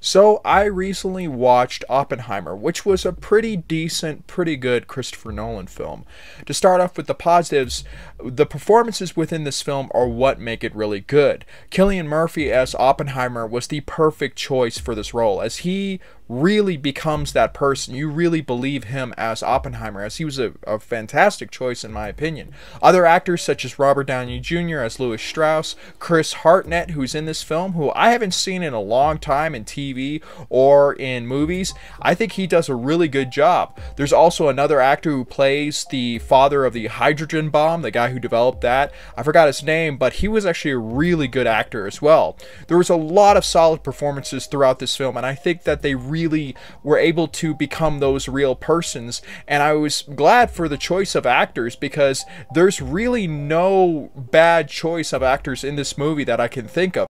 So, I recently watched Oppenheimer, which was a pretty decent, pretty good Christopher Nolan film. To start off with the positives, the performances within this film are what make it really good. Cillian Murphy as Oppenheimer was the perfect choice for this role, as he really becomes that person. You really believe him as Oppenheimer, as he was a, a fantastic choice, in my opinion. Other actors, such as Robert Downey Jr. as Lewis Strauss, Chris Hartnett, who's in this film, who I haven't seen in a long time in TV or in movies, I think he does a really good job. There's also another actor who plays the father of the hydrogen bomb, the guy who developed that. I forgot his name, but he was actually a really good actor as well. There was a lot of solid performances throughout this film, and I think that they really were able to become those real persons. And I was glad for the choice of actors because there's really no bad choice of actors in this movie that I can think of.